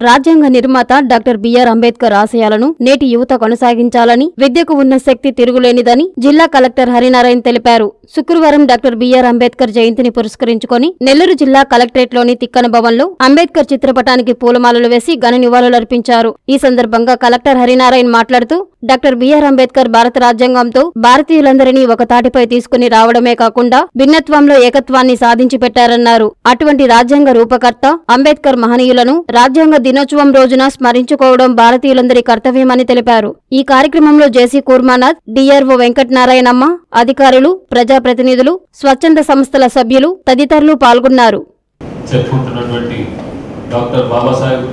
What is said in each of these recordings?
రాజ్యాంగ నిర్మాత doctor BR Ambedkar ఆశయాలను నేటి యువత కొనసాగించాలని విద్యకు ఉన్న శక్తి తిరుగులేనిదని జిల్లా కలెక్టర్ హరినారాయణ తెలిపారు. శుక్రవారం డాక్టర్ బిఆర్ అంబేద్కర్ జయంతిని పురస్కరించుకొని నెల్లూరు జిల్లా కలెక్టరేట్లోని తిక్కన భవన్లో అంబేద్కర్ చిత్రపటానికి పూలమాలలు వేసి ఘన నివాళులర్పించారు ఈ సందర్భంగా కలెక్టర్ హరినారాయణ మాట్లాడుతూ డాక్టర్ బిఆర్ అంబేద్కర్ భారత రాజ్యాంగంతో భారతీయులందరినీ ఒక తాటిపై తీసుకుని రావడమే కాకుండా భిన్నత్వంలో ఏకత్వాన్ని సాధించి పెట్టారన్నారు అటువంటి రాజ్యాంగ రూపకర్త అంబేద్కర్ మహనీయులను రాజ్యాంగ దినోత్సవం రోజున స్మరించుకోవడం భారతీయులందరి కర్తవ్యమని తెలిపారు. ఈ కార్యక్రమంలో జేసీ కూర్మానాథ్ డిఆర్ఓ వెంకటనారాయణమ్మ అధికారులు ప్రజాప్రతినిధులు స్వచ్ఛంద సంస్థల సభ్యులు తదితరులు పాల్గొన్నారు. జరుపుకుంటున్నటువంటి డాక్టర్ బాబాసాహెబ్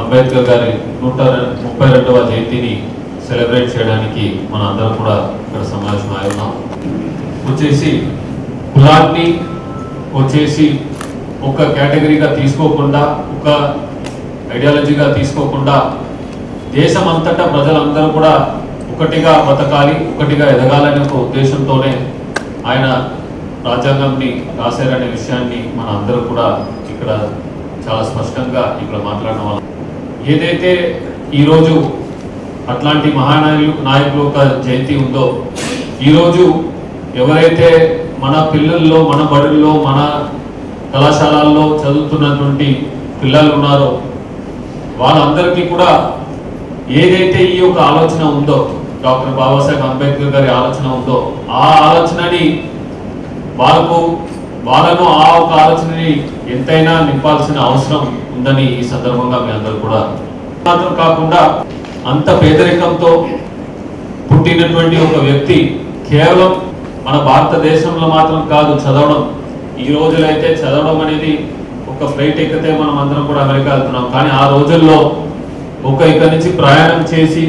అంబేద్కర్ గారి నూట ముప్పై రెండవ జయంతిని సెలబ్రేట్ చేయడానికి మన అందరం కూడా ఇక్కడ సమావేశం అయి ఉన్నాం వచ్చేసి కులాన్ని వచ్చేసి ఒక కేటగిరీగా తీసుకోకుండా ఒక ఐడియాలజీగా తీసుకోకుండా దేశం అంతటా ప్రజలందరూ కూడా ఒకటిగా బతకాలి ఒకటిగా ఎదగాలనే ఒక ఉద్దేశంతోనే ఆయన రాజ్యాంగంని రాశారనే విషయాన్ని మన అందరూ కూడా ఇక్కడ చాలా స్పష్టంగా ఇక్కడ మాట్లాడడం వల్ల ఏదైతే ఈరోజు అట్లాంటి మహానాయకులు నాయకులు ఒక జయంతి ఉందో ఈరోజు ఎవరైతే మన పిల్లల్లో మన బడుల్లో మన కళాశాలల్లో చదువుతున్నటువంటి పిల్లలు ఉన్నారో వాళ్ళందరికీ కూడా ఏదైతే ఈ యొక్క ఆలోచన ఉందో డాక్టర్ బాబాసాహెబ్ అంబేద్కర్ గారి ఆలోచన ఉందో ఆ ఆలోచనని వాళ్ళకు వాళ్ళను ఆ ఒక ఆలోచనని ఎంతైనా నింపాల్సిన అవసరం ఉందని ఈ సందర్భంగా మీ అందరూ కూడా మాత్రం కాకుండా అంత పేదరికంతో పుట్టినటువంటి ఒక వ్యక్తి కేవలం మన భారతదేశంలో మాత్రం కాదు చదవడం. ఈ రోజులైతే చదవడం అనేది ఒక ఫ్లైట్ ఎక్కితే మనం అందరం కూడా అమెరికా వెళ్తున్నాం. కానీ ఆ రోజుల్లో ఒక ఇక్కడి నుంచి ప్రయాణం చేసి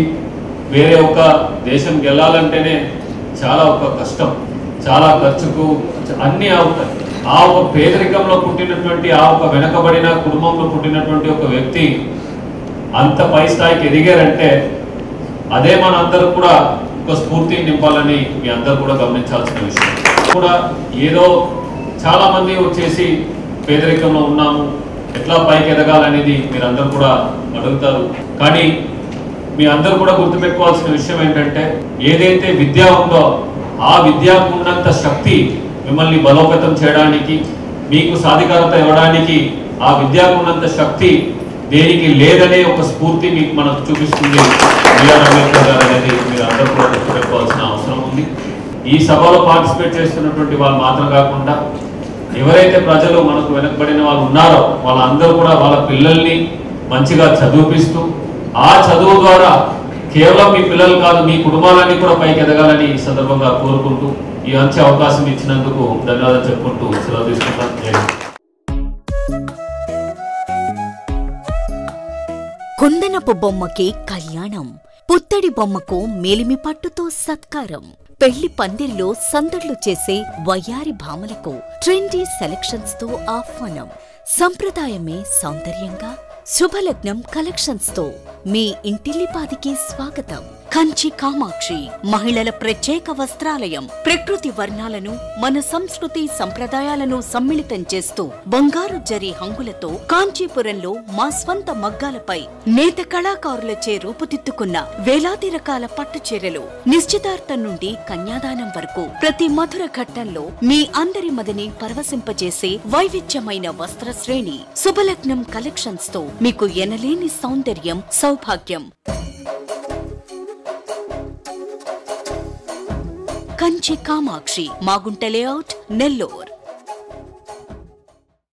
వేరే ఒక దేశం వెళ్ళాలంటేనే చాలా ఒక కష్టం. చాలా ఖర్చుకు అన్ని అవుతాయి ఆ ఒక పేదరికంలో పుట్టినటువంటి ఆ ఒక వెనకబడిన కుటుంబంలో పుట్టినటువంటి ఒక వ్యక్తి అంత పై స్థాయికి ఎదిగారంటే అదే మన అందరూ కూడా ఒక స్ఫూర్తి నింపాలని మీ అందరు కూడా గమనించాల్సిన విషయం. కూడా ఏదో చాలా మంది వచ్చేసి పేదరికంలో ఉన్నాము. ఎట్లా పైకి ఎదగాలనేది మీరందరూ కూడా అడుగుతారు. కానీ మీ అందరూ కూడా గుర్తుపెట్టుకోవాల్సిన విషయం ఏంటంటే ఏదైతే విద్య ఉందో ఆ విద్యకు ఉన్నంత శక్తి మిమ్మల్ని బలోపేతం చేయడానికి మీకు సాధికారత ఇవ్వడానికి ఆ విద్యకు ఉన్నంత శక్తి దేనికి లేదనే ఒక స్ఫూర్తి మీకు మనకు చూపిస్తుంది బిఆర్ అంబేద్కర్ గారు అనేది మీరు అందరూ కూడా గుర్తుపెట్టుకోవాల్సిన అవసరం ఉంది. ఈ సభలో పార్టిసిపేట్ చేస్తున్నటువంటి వాళ్ళు మాత్రం కాకుండా ఎవరైతే ప్రజలు మనకు వెనకబడిన వాళ్ళు ఉన్నారో వాళ్ళందరూ కూడా వాళ్ళ పిల్లల్ని మంచిగా చదివిపిస్తూ ఆ చదువు ద్వారా కేవలం మీ పిల్లలు కాదు మీ కుటుంబాలన్నీ కూడా పైకి ఎదగాలని ఈ సందర్భంగా కోరుకుంటూ ఈ మంచి అవకాశం ఇచ్చినందుకు ధన్యవాదాలు చెప్పుకుంటూ సెలవు తీసుకుంటాను జై కుందనపు బొమ్మకి కళ్యాణం పుత్తడి బొమ్మకు మేలిమి పట్టుతో సత్కారం. పెళ్ళి పందిర్లో సందడ్లు చేసే వయ్యారి భామలకు ట్రెండీ సెలెక్షన్స్తో ఆహ్వానం. సంప్రదాయమే సౌందర్యంగా శుభలగ్నం కలెక్షన్స్తో మీ ఇంటిల్లిపాదికి స్వాగతం. కంచి కామాక్షి మహిళల ప్రత్యేక వస్త్రాలయం ప్రకృతి వర్ణాలను మన సంస్కృతి సంప్రదాయాలను సమ్మిళితం చేస్తూ బంగారు జరి హంగులతో కాంచీపురంలో మా స్వంత మగ్గాలపై నేత కళాకారులచే రూపుదిద్దుకున్న వేలాది రకాల పట్టు చీరలు నిశ్చితార్థం నుండి కన్యాదానం వరకు. ప్రతి మధుర ఘట్టంలో మీ అందరి మదిని పరవశింపజేసే వైవిధ్యమైన వస్త్ర శ్రేణి శుభలగ్నం కలెక్షన్స్తో మీకు ఎనలేని సౌందర్యం సౌభాగ్యం. కంచి కామాక్షి మాగుంట లేఅవుట్ నెల్లూరు.